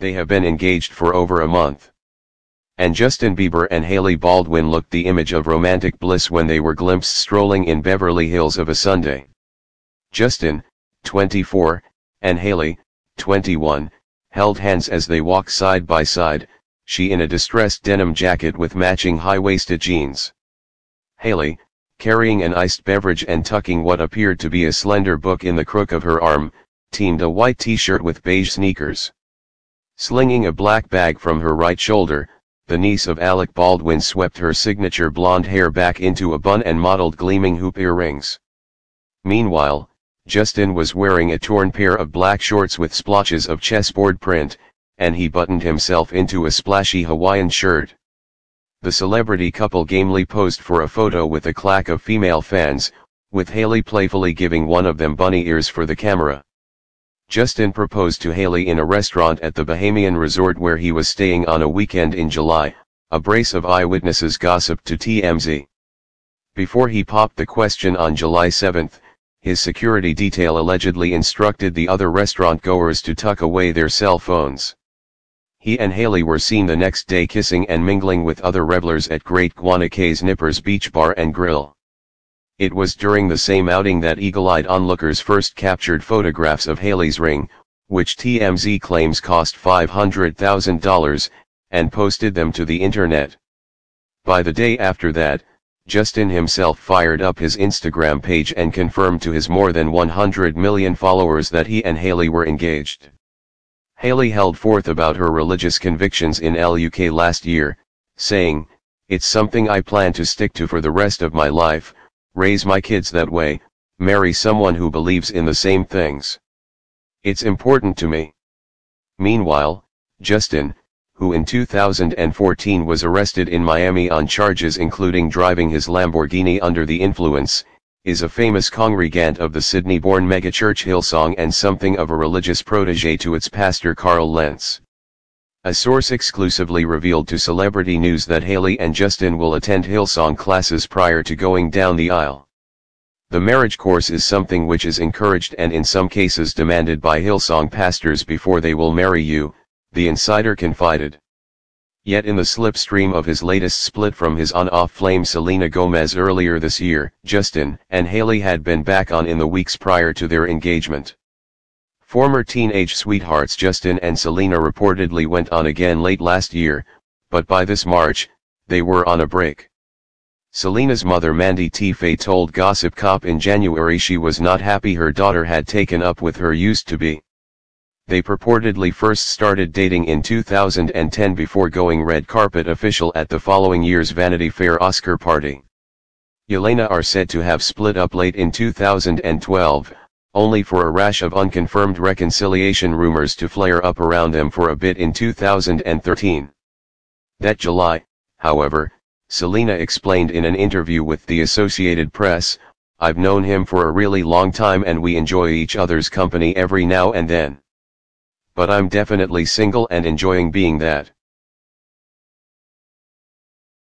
They have been engaged for over a month. And Justin Bieber and Hailey Baldwin looked the image of romantic bliss when they were glimpsed strolling in Beverly Hills of a Sunday. Justin, 24, and Hailey, 21, held hands as they walked side by side, she in a distressed denim jacket with matching high-waisted jeans. Hailey, carrying an iced beverage and tucking what appeared to be a slender book in the crook of her arm, teamed a white t-shirt with beige sneakers. Slinging a black bag from her right shoulder, the niece of Alec Baldwin swept her signature blonde hair back into a bun and modeled gleaming hoop earrings. Meanwhile, Justin was wearing a torn pair of black shorts with splotches of chessboard print, and he buttoned himself into a splashy Hawaiian shirt. The celebrity couple gamely posed for a photo with a clack of female fans, with Hailey playfully giving one of them bunny ears for the camera. Justin proposed to Hailey in a restaurant at the Bahamian resort where he was staying on a weekend in July, a brace of eyewitnesses gossiped to TMZ. Before he popped the question on July 7, his security detail allegedly instructed the other restaurant goers to tuck away their cell phones. He and Hailey were seen the next day kissing and mingling with other revelers at Great Cay's Nippers Beach Bar and Grill. It was during the same outing that eagle-eyed onlookers first captured photographs of Hailey's ring, which TMZ claims cost $500,000, and posted them to the internet. By the day after that, Justin himself fired up his Instagram page and confirmed to his more than 100 million followers that he and Hailey were engaged. Hailey held forth about her religious convictions in Elle UK last year, saying, It's something I plan to stick to for the rest of my life, raise my kids that way, marry someone who believes in the same things. It's important to me. Meanwhile, Justin, who in 2014 was arrested in Miami on charges including driving his Lamborghini under the influence, is a famous congregant of the Sydney-born megachurch Hillsong and something of a religious protege to its pastor Carl Lentz. A source exclusively revealed to Celebrity News that Hailey and Justin will attend Hillsong classes prior to going down the aisle. The marriage course is something which is encouraged and in some cases demanded by Hillsong pastors before they will marry you, the insider confided. Yet in the slipstream of his latest split from his on-off flame Selena Gomez earlier this year, Justin and Hailey had been back on in the weeks prior to their engagement. Former teenage sweethearts Justin and Selena reportedly went on again late last year, but by this March, they were on a break. Selena's mother Mandy Teefey told Gossip Cop in January she was not happy her daughter had taken up with her used-to-be. They purportedly first started dating in 2010 before going red carpet official at the following year's Vanity Fair Oscar party. Jelena are said to have split up late in 2012, only for a rash of unconfirmed reconciliation rumors to flare up around them for a bit in 2013. That July, however, Selena explained in an interview with the Associated Press, I've known him for a really long time and we enjoy each other's company every now and then but I'm definitely single and enjoying being that.